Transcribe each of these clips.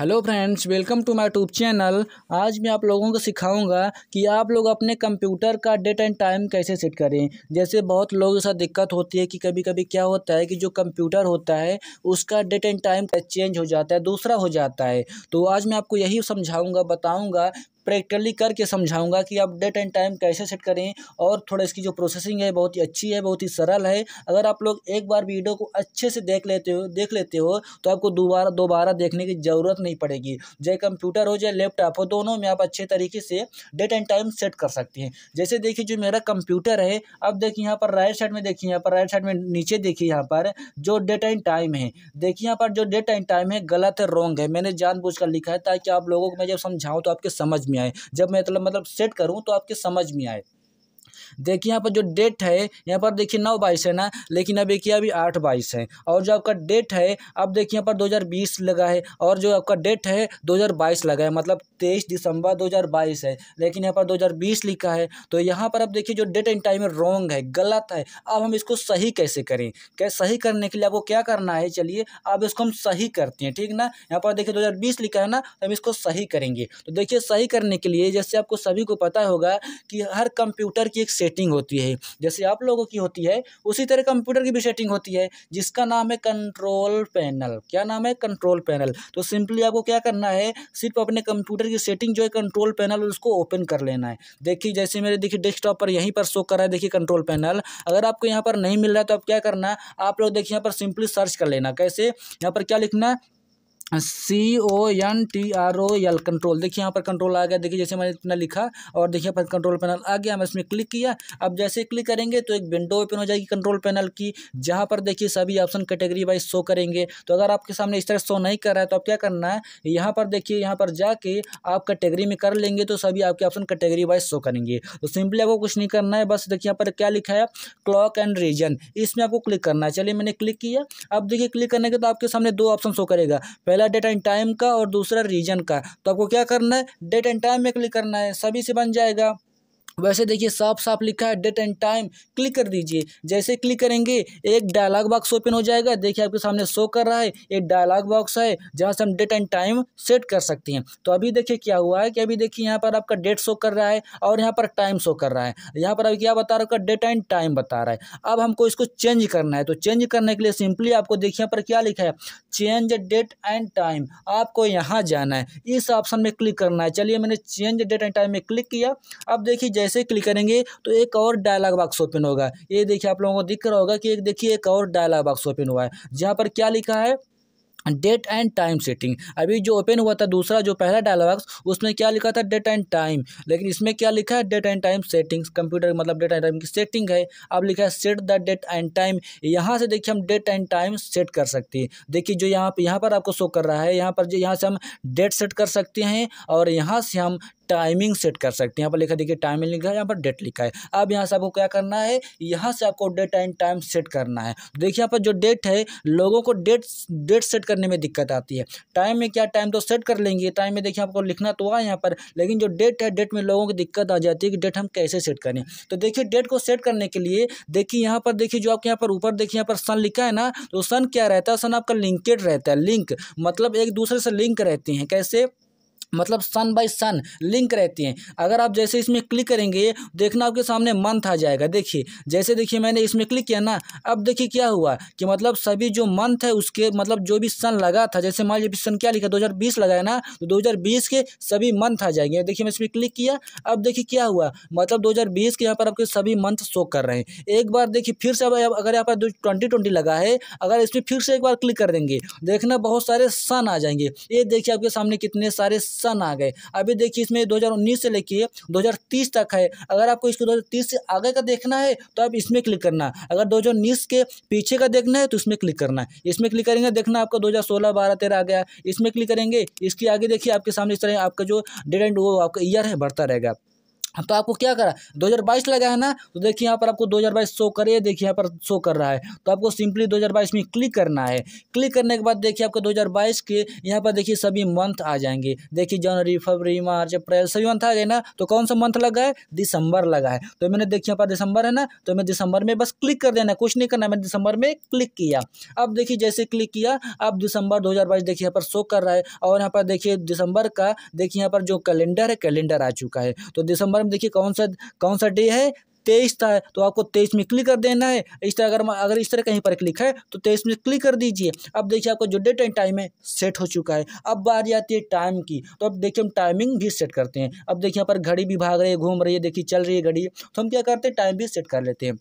Hello friends welcome to my tube channel आज मैं आप लोगों को सिखाऊँगा कि आप लोग अपने कंप्यूटर का डेट एंड टाइम कैसे सेट करें। जैसे बहुत लोगों के साथ दिक्कत होती है कि कभी कभी क्या होता है कि जो कंप्यूटर होता है, उसका डेट एंड टाइम चेंज हो जाता है, दूसरा हो जाता है। तो आज मैं आपको यही समझाऊँगा, बताऊँगा प्रैक्टिकली करके समझाऊँगा कि आप डेट एंड टाइम कैसे सेट करें और थोड़ा इसकी जो प्रोसेसिंग है, बहुत ही अच्छी है, बहुत ही सरल है। अगर आप लोग एक बार वीडियो को अच्छे से देख लेते हो, देख लेते हो तो आपको दोबारा दोबारा देखने की ज़रूरत नहीं पड़ेगी। चाहे कंप्यूटर हो चाहे लैपटॉप हो, दोनों में आप अच्छे तरीके से डेट एंड टाइम सेट कर सकते हैं। जैसे देखिए, जो मेरा कंप्यूटर है, अब देखिए यहाँ पर राइट साइड में देखिए, यहाँ पर राइट साइड में नीचे देखिए, यहाँ पर जो डेट एंड टाइम है। देखिए यहाँ पर जो डेट एंड टाइम है, गलत है रॉन्ग है। मैंने जानबूझकर लिखा है ताकि आप लोगों को मैं जब समझाऊँ तो आपके समझ में आए। जब मैं मतलब मतलब सेट करूँ तो आपके समझ में आए। देखिए यहाँ पर जो डेट है, यहाँ पर देखिए नौ बाईस है ना, लेकिन अब देखिए अभी आठ बाईस है। और जो आपका डेट है, अब देखिए यहाँ पर दो हज़ार बीस लगा है, और जो आपका डेट है, दो हज़ार बाईस लगा है मतलब तेईस दिसंबर दो हज़ार बाईस है, लेकिन यहाँ पर दो हज़ार बीस लिखा है। तो यहाँ पर अब देखिए जो डेट एंड टाइम रॉन्ग है, गलत है, अब हम इसको सही कैसे करें? क्या सही करने के लिए आपको क्या करना है? चलिए, अब इसको हम सही करते हैं, ठीक ना? यहाँ पर देखिए दो हज़ार बीस लिखा है ना तो हम इसको सही करेंगे। तो देखिए सही करने के लिए, जैसे आपको सभी को पता होगा कि हर कंप्यूटर की एक सेटिंग होती है। जैसे आप लोगों की होती है, उसी तरह कंप्यूटर की भी सेटिंग होती है, जिसका नाम है कंट्रोल पैनल क्या नाम है? कंट्रोल पैनल तो सिंपली आपको क्या करना है, सिर्फ़ अपने कंप्यूटर की सेटिंग जो है कंट्रोल पैनल उसको ओपन कर लेना है। देखिए, जैसे मेरे, देखिए डेस्कटॉप पर यहीं पर शो कर रहा है, देखिए कंट्रोल पैनल अगर आपको यहाँ पर नहीं मिल रहा है तो आप क्या करना आप लोग, देखिए, यहाँ पर सिंपली सर्च कर लेना। कैसे? यहाँ पर क्या लिखना C O N T R O L control देखिए यहाँ पर कंट्रोल आ गया। देखिए जैसे मैंने इतना लिखा और देखिए पर कंट्रोल पैनल आ गया। मैं इसमें क्लिक किया। अब जैसे क्लिक करेंगे तो एक विंडो ओपन हो जाएगी कंट्रोल पैनल की, जहाँ पर देखिए सभी ऑप्शन कैटेगरी वाइज शो करेंगे। तो अगर आपके सामने इस तरह शो नहीं कर रहा है तो आप क्या करना है? यहाँ पर देखिए, यहाँ पर जाके आप कैटेगरी में कर लेंगे तो सभी आपके ऑप्शन कैटेगरी वाइज शो करेंगे। तो सिंपली आपको कुछ नहीं करना है। बस देखिए यहाँ पर क्या लिखा है? क्लॉक एंड रीजन इसमें आपको क्लिक करना है। चलिए मैंने क्लिक किया। अब देखिए क्लिक करने के तो आपके सामने दो ऑप्शन शो करेगा। पहले पहला डेट एंड टाइम का और दूसरा रीजन का। तो आपको क्या करना है? डेट एंड टाइम में क्लिक करना है। सभी से बन जाएगा। वैसे देखिए साफ़ साफ़ लिखा है डेट एंड टाइम क्लिक कर दीजिए। जैसे क्लिक करेंगे, एक डायलॉग बॉक्स ओपन हो जाएगा। देखिए, आपके सामने शो कर रहा है, एक डायलॉग बॉक्स है, जहाँ से हम डेट एंड टाइम सेट कर सकते हैं। तो अभी देखिए, क्या हुआ है कि अभी देखिए, यहाँ पर आपका डेट शो कर रहा है और यहाँ पर टाइम शो कर रहा है। यहाँ पर अभी क्या बता रहा है? डेट एंड टाइम बता रहा है। अब हमको इसको चेंज करना है। तो चेंज करने के लिए सिंपली आपको देखिए, यहाँ पर क्या लिखा है? चेंज डेट एंड टाइम आपको यहाँ जाना है। इस ऑप्शन में क्लिक करना है। चलिए, मैंने चेंज डेट एंड टाइम में क्लिक किया। अब देखिए, जैसे क्लिक करेंगे तो एक और डायलॉग बॉक्स ओपन होगा। ये देखिए आप लोगों को दिख रहा होगा कि एक देखिए एक और डायलॉग बॉक्स ओपन हुआ है। जहाँ पर क्या लिखा है? Date and time setting. अभी जो ओपन हुआ था, दूसरा जो पहला डायलॉग्स उसमें क्या लिखा था? Date and time. लेकिन इसमें क्या लिखा है? Date and time settings. Computer मतलब डेट एंड टाइम की सेटिंग है। अब लिखा है set the date and time यहाँ से देखिए, हम डेट एंड टाइम सेट कर सकते हैं। देखिए, जो यहाँ पर यहाँ पर आपको शो कर रहा है, यहाँ पर जो, यहाँ से हम डेट सेट कर सकते हैं और यहाँ से हम टाइमिंग सेट कर सकते हैं। यहाँ पर लिखा, देखिए टाइमिंग लिखा है, यहाँ पर डेट लिखा है। अब यहाँ से आपको क्या करना है? यहाँ से आपको डेट एंड टाइम सेट करना है। देखिए, यहाँ पर जो डेट है, लोगों को डेट डेट सेट करने में दिक्कत आती है। टाइम में क्या टाइम तो सेट कर लेंगे टाइम में देखिए आपको लिखना तो आए यहाँ पर, लेकिन जो डेट है डेट में लोगों को दिक्कत आ जाती है कि डेट हम कैसे सेट करें। तो देखिए डेट को सेट करने के लिए, देखिए यहाँ पर, देखिए जो आपके यहाँ पर ऊपर, देखिए यहाँ पर सन लिखा है ना तो सन क्या रहता है? सन आपका लिंकेड रहता है लिंक मतलब एक दूसरे से लिंक रहते हैं। कैसे? मतलब सन बाय सन लिंक रहती हैं। अगर आप जैसे इसमें क्लिक करेंगे, देखना आपके सामने मंथ आ जाएगा। देखिए, जैसे देखिए मैंने इसमें क्लिक किया ना, अब देखिए क्या हुआ कि मतलब सभी जो मंथ है उसके मतलब जो भी सन लगा था, जैसे मान लीजिए सन क्या लिखा, दो हज़ार बीस लगाया ना तो दो हज़ार बीस के सभी मंथ आ जाएँगे। देखिए मैं इसमें क्लिक किया, अब देखिए क्या हुआ मतलब दो हज़ार बीस के यहाँ पर आपके सभी मंथ शो कर रहे हैं। एक बार देखिए फिर से अब अगर यहाँ पर ट्वेंटी ट्वेंटी लगा है, अगर इसमें फिर से एक बार क्लिक कर देंगे, देखना बहुत सारे सन आ जाएँगे। ये देखिए आपके सामने कितने सारे सन आ गए। अभी देखिए इसमें 2019 से लेके 2030 तक है। अगर आपको इसको 2030 से आगे का देखना है तो आप इसमें क्लिक करना। अगर 2019 के पीछे का देखना है तो इसमें क्लिक करना इसमें क्लिक करेंगे, देखना आपका 2016 बारह तेरह आ गया। इसमें क्लिक करेंगे, इसके आगे देखिए आपके सामने इस तरह आपका जो डेट एंड वो आपका ईयर है, बढ़ता रहेगा। तो आपको क्या करा, दो हज़ार बाईस लगा है ना तो देखिए यहाँ पर आपको दो हज़ार बाईस शो करे देखिए यहाँ पर शो कर रहा है। तो आपको सिंपली दो हज़ार बाईस में क्लिक करना है। क्लिक करने के बाद देखिए आपको दो हज़ार बाईस के यहाँ पर देखिए सभी मंथ आ जाएँगे। देखिए जनवरी, फरवरी, मार्च, अप्रैल, सभी मंथ आ गए ना तो कौन सा मंथ लगा है? दिसंबर लगा है। तो मैंने देखिए यहाँ पर दिसंबर है ना तो मैं दिसंबर में बस क्लिक कर देना, कुछ नहीं करना, मैंने दिसंबर में क्लिक किया। अब देखिए जैसे क्लिक किया, अब दिसंबर दो देखिए यहाँ पर शो कर रहा है और यहाँ पर देखिए दिसंबर का, देखिए यहाँ पर जो कैलेंडर है कैलेंडर आ चुका है। तो दिसंबर में देखिए कौन सा कौन सा डे है? तेईस था तो आपको तेईस में क्लिक कर देना है। इस तरह अगर अगर इस तरह कहीं पर क्लिक है तो तेईस में क्लिक कर दीजिए। अब देखिए आपको जो डेट एंड टाइम है सेट हो चुका है। अब बारी आती है टाइम की तो अब देखिए हम टाइमिंग भी सेट करते हैं। अब देखिए यहाँ पर घड़ी भी भाग रही है, घूम रही है, देखिए चल रही है घड़ी। तो हम क्या करते हैं? टाइम भी सेट कर लेते हैं।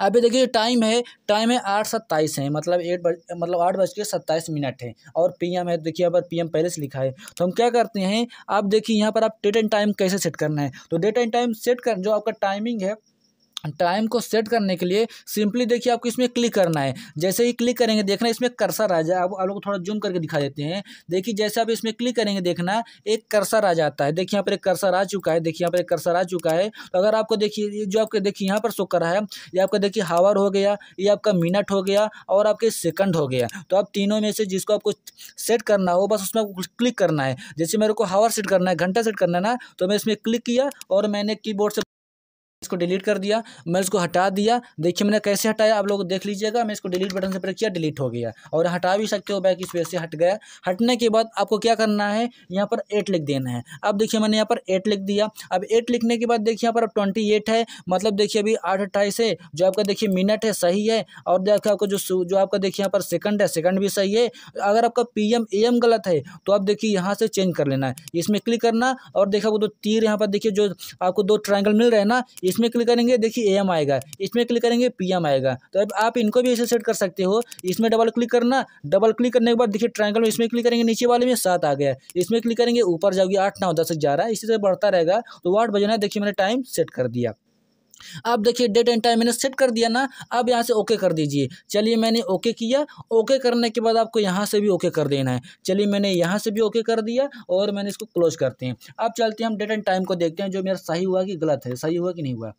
अभी देखिए टाइम है टाइम है आठ सत्ताईस है मतलब एट बज मतलब आठ बज के सत्ताईस मिनट है। और पी एम है, देखिए यहाँ पर पी एम पहले से लिखा है। तो हम क्या करते हैं आप देखिए, यहाँ पर आप डेट एंड टाइम कैसे सेट करना है? तो डेट एंड टाइम सेट कर, जो आपका टाइमिंग है टाइम को सेट करने के लिए सिंपली देखिए आपको इसमें क्लिक करना है। जैसे ही क्लिक करेंगे, देखना इसमें कर्सर आ जाए आप आप लोग थोड़ा जूम करके दिखा देते हैं। देखिए, जैसे आप इसमें क्लिक करेंगे, देखना एक कर्सर आ जाता है। देखिए, यहाँ पर एक कर्सर आ चुका है। देखिए, यहाँ पर एक कर्सर आ चुका है। तो अगर आपको देखिए जो आपके, देखिए, यहाँ पर शो कर रहा है, ये आपका, देखिए हावर हो गया, ये आपका मिनट हो गया और आपके सेकंड हो गया। तो आप तीनों में से जिसको आपको सेट करना हो, बस उसमें क्लिक करना है। जैसे मेरे को हावर सेट करना है, घंटा सेट करना है ना तो मैं इसमें क्लिक किया और मैंने कीबोर्ड से इसको डिलीट कर दिया, मैं इसको हटा दिया। देखिए मैंने कैसे हटाया, आप लोग देख लीजिएगा, मैं इसको डिलीट बटन से प्रेस किया, डिलीट हो गया। और हटा भी सकते हो बैक इस वजह से हट गया। हटने के बाद आपको क्या करना है, यहाँ पर एट लिख देना है। अब देखिए मैंने यहाँ पर एट लिख दिया। अब एट लिखने के बाद देखिए यहाँ पर अब ट्वेंटी एट है मतलब देखिए अभी आठ अट्ठाईस है, जो आपका देखिए मिनट है, सही है। और देखिए आपको जो जो आपका देखिए यहाँ पर सेकंड है सेकंड भी सही है। अगर आपका पी एम ए एम गलत है तो आप देखिए यहाँ से चेंज कर लेना है। इसमें क्लिक करना और देखा वो दो तीर यहाँ पर देखिए जो आपको दो ट्राइंगल मिल रहे हैं ना इसमें क्लिक करेंगे, देखिए एम आएगा, इसमें क्लिक करेंगे पीएम आएगा। तो अब आप इनको भी ऐसे सेट कर सकते हो। इसमें डबल क्लिक करना डबल क्लिक करने के बाद देखिए ट्राइंगल में इसमें क्लिक करेंगे, नीचे वाले में सात आ गया। इसमें क्लिक करेंगे, ऊपर जाओगे आठ, नौ, दस, ग्यारह, इसी से बढ़ता रहेगा। तो वाट बजना देखिए मैंने टाइम सेट कर दिया। अब देखिए डेट एंड टाइम मैंने सेट कर दिया ना, अब यहाँ से ओके कर दीजिए। चलिए, मैंने ओके किया। ओके करने के बाद आपको यहाँ से भी ओके कर देना है। चलिए, मैंने यहाँ से भी ओके कर दिया और मैंने इसको क्लोज करते हैं। अब चलते हैं, हम डेट एंड टाइम को देखते हैं, जो मेरा सही हुआ कि गलत है, सही हुआ कि नहीं हुआ।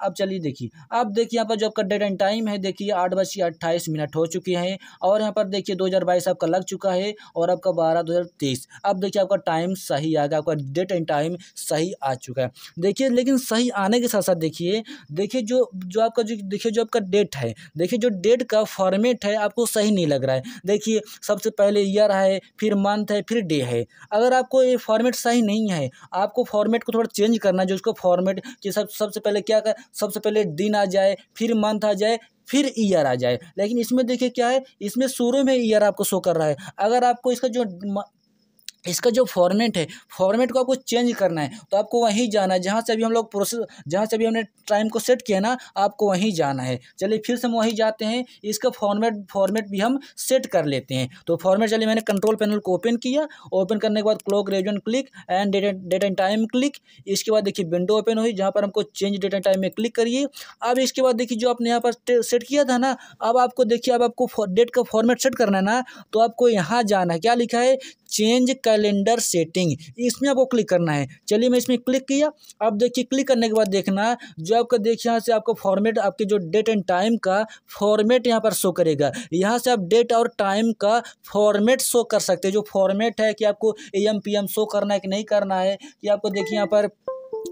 अब चलिए, देखिए, अब देखिए, यहाँ पर जो आपका डेट एंड टाइम है, देखिए, आठ बज के अट्ठाईस मिनट हो चुके हैं और यहाँ पर देखिए, दो हज़ार बाईस आपका लग चुका है और आपका बारह, दो हज़ार तेईस। अब देखिए, आपका टाइम सही आ गया, आपका डेट एंड टाइम सही आ चुका है। देखिए, लेकिन सही आने के साथ साथ देखिए देखिए जो जो आपका जो, देखिए जो आपका डेट है, देखिए जो डेट का फॉर्मेट है, आपको सही नहीं लग रहा है। देखिए, सबसे पहले ईयर है, फिर मंथ है, फिर डे है। अगर आपको ये फॉर्मेट सही नहीं है, आपको फॉर्मेट को थोड़ा चेंज करना है, जो उसको फॉर्मेट कि सब, सबसे पहले क्या कर, सबसे पहले दिन आ जाए, फिर मंथ आ जाए, फिर ईयर आ जाए। लेकिन इसमें देखिए क्या है, इसमें शुरू में ईयर आपको शो कर रहा है। अगर आपको इसका जो इसका जो फॉर्मेट है फॉर्मेट को आपको चेंज करना है तो आपको वहीं जाना है। जहाँ से अभी हम लोग प्रोसेस जहाँ से अभी हमने टाइम को सेट किया ना, आपको वहीं जाना है। चलिए फिर से हम वहीं जाते हैं। इसका फॉर्मेट फॉर्मेट भी हम सेट कर लेते हैं। तो फॉर्मेट चलिए मैंने कंट्रोल पैनल को ओपन किया। ओपन करने के बाद clock region click and date and time click इसके बाद देखिए विंडो ओपन हुई, जहाँ पर हमको चेंज डेट एंड टाइम में क्लिक करिए। अब इसके बाद देखिए जो आपने यहाँ पर सेट किया था ना, अब आपको देखिए, अब आपको डेट का फॉर्मेट सेट करना है ना तो आपको यहाँ जाना है। क्या लिखा है? चेंज कैलेंडर सेटिंग इसमें आपको क्लिक करना है। चलिए मैं इसमें क्लिक किया। अब देखिए क्लिक करने के बाद देखना, जो आपका, देखिए यहाँ से आपको फॉर्मेट आपके जो डेट एंड टाइम का फॉर्मेट यहाँ पर शो करेगा। यहाँ से आप डेट और टाइम का फॉर्मेट शो कर सकते हैं। जो फॉर्मेट है कि आपको A M P M show करना है कि नहीं करना है, कि आपको देखिए यहाँ पर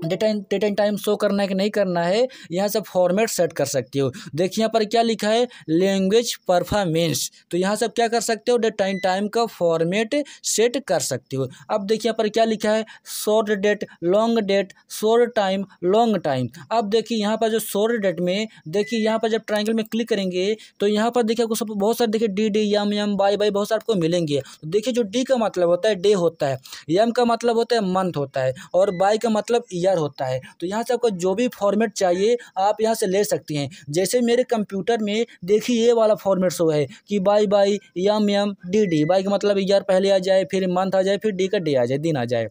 date and date and time show करना है कि नहीं करना है, यहाँ से फॉर्मेट सेट कर सकते हो। देखिए यहाँ पर क्या लिखा है? लैंग्वेज परफॉर्मेंस तो यहाँ से क्या कर सकते हो? डेट टाइम टाइम का फॉर्मेट सेट कर सकते हो। अब देखिए यहाँ पर क्या लिखा है? Short date long date short time long time अब देखिए यहाँ पर जो शॉर्ट डेट में, देखिए यहाँ पर जब ट्राइंगल में क्लिक करेंगे तो यहाँ पर देखिए आपको बहुत सारे देखिए D D M M Y Y बहुत सारे आपको मिलेंगे। तो देखिए जो डी का मतलब होता है डे होता है। एम का मतलब होता है मंथ होता है। और बाई का मतलब ईयर होता है। तो यहाँ से आपको जो भी फॉर्मेट चाहिए, आप यहाँ से ले सकती हैं। जैसे मेरे कंप्यूटर में देखिए, ये वाला फॉर्मेट शो है कि Y Y M M D D Y का मतलब ईयर पहले आ जाए, फिर मंथ आ जाए, फिर डी का डे आ जाए, दिन आ जाए।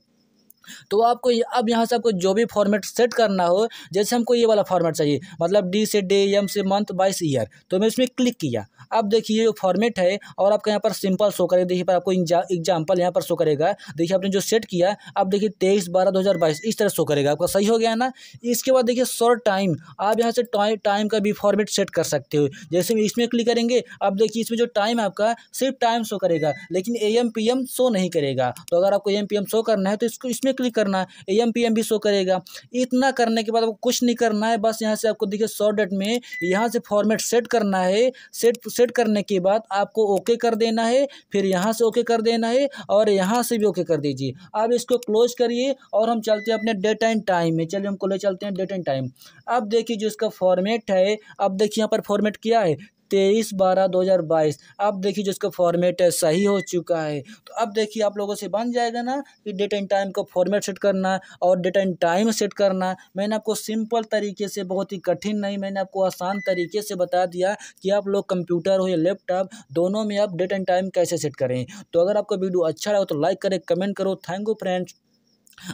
तो आपको अब यहाँ से आपको जो भी फॉर्मेट सेट करना हो, जैसे हमको ये वाला फॉर्मेट चाहिए मतलब डी से डे एम से मंथ बाईस ईयर तो मैं इसमें क्लिक किया। अब देखिए जो फॉर्मेट है, और आपका यहाँ पर सिंपल शो करेगा। देखिए पर आपको एग्ज़ाम्पल यहाँ पर शो करेगा। देखिए आपने जो सेट किया, अब देखिए तेईस बारह दो इस तरह शो करेगा। आपका सही हो गया ना? इसके बाद देखिए शॉर्ट टाइम आप यहाँ से टाइम का भी फॉर्मेट सेट कर सकते हो। जैसे इसमें क्लिक करेंगे, अब देखिए इसमें जो टाइम आपका, सिर्फ़ टाइम शो करेगा, लेकिन ए एम शो नहीं करेगा। तो अगर आपको ए एम शो करना है तो इसको इसमें क्लिक करना है एम पी एम भी शो करेगा। इतना करने के बाद आपको कुछ नहीं करना है, बस यहाँ से आपको देखिए शॉर्ट डेट में यहाँ से फॉर्मेट सेट करना है। सेट सेट करने के बाद आपको ओके कर देना है, फिर यहाँ से ओके कर देना है और यहाँ से भी ओके कर दीजिए। अब इसको क्लोज करिए और हम चलते हैं अपने डेट एंड टाइम में। चलिए हम ले चलते हैं डेट एंड टाइम अब देखिए जो इसका फॉर्मेट है, अब देखिए यहाँ पर फॉर्मेट क्या है? तेईस बारह दो हज़ार बाईस। अब देखिए जिसका फॉर्मेट है, सही हो चुका है। तो अब देखिए आप लोगों से बन जाएगा ना कि डेट एंड टाइम का फॉर्मेट सेट करना और डेट एंड टाइम सेट करना। मैंने आपको सिंपल तरीके से, बहुत ही कठिन नहीं, मैंने आपको आसान तरीके से बता दिया कि आप लोग कंप्यूटर हो या लैपटॉप दोनों में आप डेट एंड टाइम कैसे सेट करें। तो अगर आपका वीडियो अच्छा लगा तो लाइक करें कमेंट करो। थैंक यू फ्रेंड्स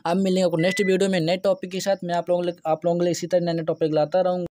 अब मिलेंगे आपको नेक्स्ट वीडियो में नए टॉपिक के साथ। मैं आप लोगों आप लोगों के लिए इसी तरह नए नए टॉपिक लाता रहूँगा।